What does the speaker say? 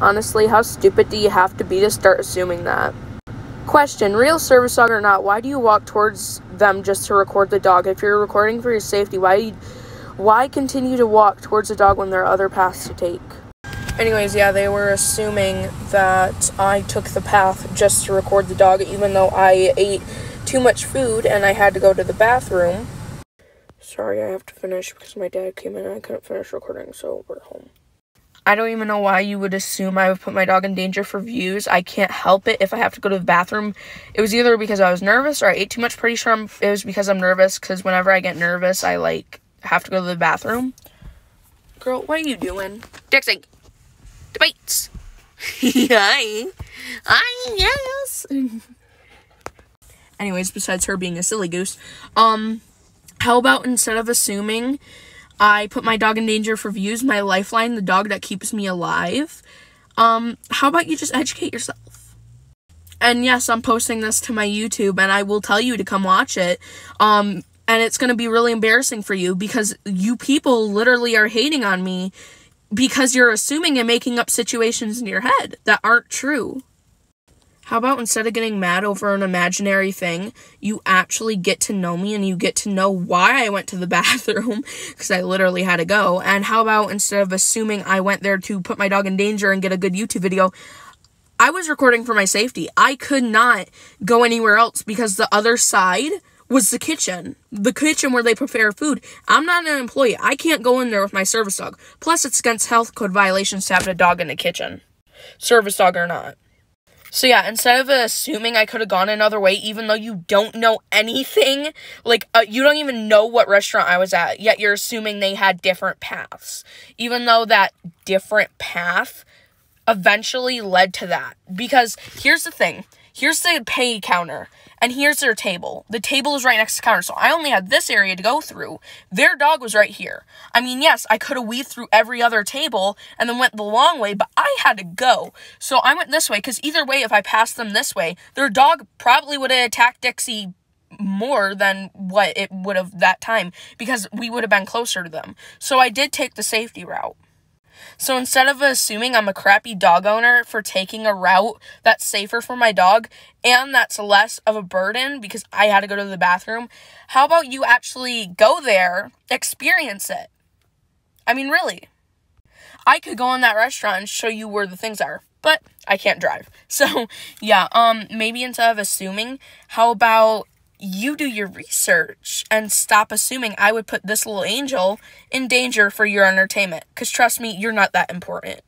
Honestly, how stupid do you have to be to start assuming that? Question, real service dog or not, why do you walk towards them just to record the dog? If you're recording for your safety, why why continue to walk towards the dog when there are other paths to take? Anyways, yeah, they were assuming that I took the path just to record the dog, even though I ate too much food and I had to go to the bathroom. Sorry, I have to finish because my dad came in and I couldn't finish recording, so we're home. I don't even know why you would assume I would put my dog in danger for views. I can't help it if I have to go to the bathroom. It was either because I was nervous or I ate too much. Pretty sure I'm, it was because I'm nervous because whenever I get nervous, I like have to go to the bathroom. Girl, what are you doing? Dixie debates. Hi. Hi, yes. Anyways, besides her being a silly goose, um, how about instead of assuming I put my dog in danger for views, my lifeline, the dog that keeps me alive, um, how about you just educate yourself? And yes, I'm posting this to my YouTube and I will tell you to come watch it. Um, and it's going to be really embarrassing for you because you people literally are hating on me because you're assuming and making up situations in your head that aren't true. How about instead of getting mad over an imaginary thing, you actually get to know me and you get to know why I went to the bathroom because I literally had to go. And how about instead of assuming I went there to put my dog in danger and get a good YouTube video, I was recording for my safety. I could not go anywhere else because the other side was the kitchen. The kitchen where they prepare food. I'm not an employee. I can't go in there with my service dog. Plus, it's against health code violations to have a dog in the kitchen. Service dog or not. So yeah, instead of assuming I could have gone another way, even though you don't know anything, like uh, you don't even know what restaurant I was at, yet you're assuming they had different paths, even though that different path eventually led to that. Because here's the thing: here's the pay counter. And here's their table. The table is right next to the counter, so I only had this area to go through. Their dog was right here. I mean, yes, I could have weaved through every other table and then went the long way, but I had to go. So I went this way, because either way, if I passed them this way, their dog probably would have attacked Dixie more than what it would have that time because we would have been closer to them. So I did take the safety route. So instead of assuming I'm a crappy dog owner for taking a route that's safer for my dog and that's less of a burden because I had to go to the bathroom, how about you actually go there, experience it? I mean, really. I could go in that restaurant and show you where the things are, but I can't drive. So, yeah, um maybe instead of assuming, how about you do your research and stop assuming I would put this little angel in danger for your entertainment. Because trust me, you're not that important.